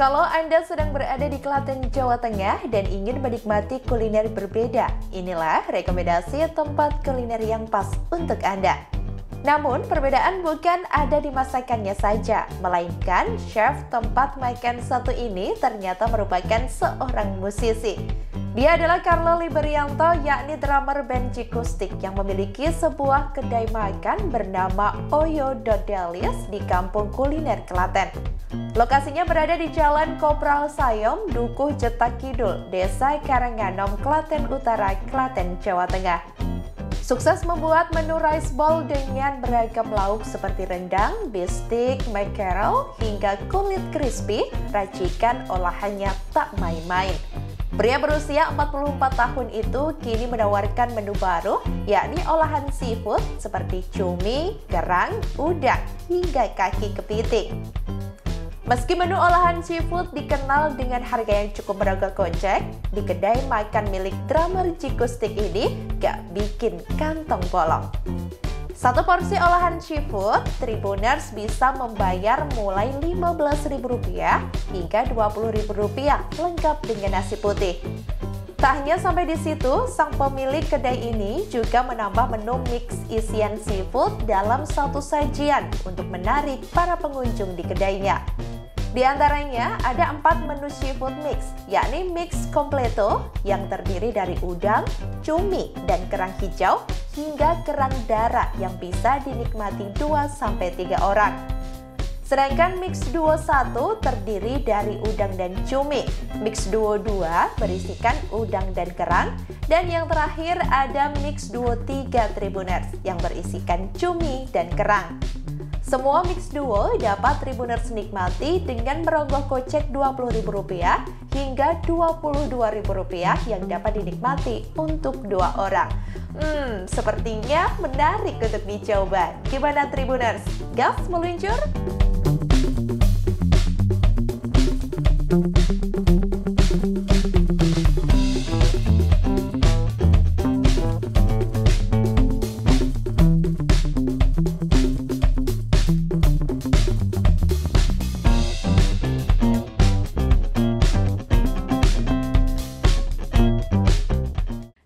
Kalau Anda sedang berada di Klaten, Jawa Tengah dan ingin menikmati kuliner berbeda, inilah rekomendasi tempat kuliner yang pas untuk Anda. Namun, perbedaan bukan ada di masakannya saja, melainkan chef tempat makan satu ini ternyata merupakan seorang musisi. Dia adalah Carlo Liberianto, yakni drummer band Cikustik yang memiliki sebuah kedai makan bernama Oyo Dodelis di kampung kuliner Klaten. Lokasinya berada di Jalan Kopral Sayom, Dukuh Jetak Kidul, Desa Karanganom, Klaten Utara, Klaten, Jawa Tengah. Sukses membuat menu rice bowl dengan beragam lauk seperti rendang, bistik, mackerel, hingga kulit crispy, racikan olahannya tak main-main. Pria berusia 44 tahun itu kini menawarkan menu baru, yakni olahan seafood seperti cumi, kerang, udang, hingga kaki kepiting. Meski menu olahan seafood dikenal dengan harga yang cukup merogoh kocek, di kedai makan milik drummer Cikustik ini gak bikin kantong bolong. Satu porsi olahan seafood, Tribuners bisa membayar mulai Rp15.000 hingga Rp20.000 lengkap dengan nasi putih. Tak hanya sampai di situ, sang pemilik kedai ini juga menambah menu mix isian seafood dalam satu sajian untuk menarik para pengunjung di kedainya. Di antaranya ada empat menu seafood mix, yakni mix completo yang terdiri dari udang, cumi, dan kerang hijau hingga kerang darah yang bisa dinikmati 2-3 orang. Sedangkan mix duo 1 terdiri dari udang dan cumi. Mix duo 2 berisikan udang dan kerang. Dan yang terakhir ada mix duo 3 Tribuners yang berisikan cumi dan kerang. Semua mix duo dapat Tribuners nikmati dengan merogoh kocek Rp20.000 hingga Rp22.000 yang dapat dinikmati untuk dua orang. Hmm, sepertinya menarik untuk dicoba. Gimana Tribuners? Gas meluncur?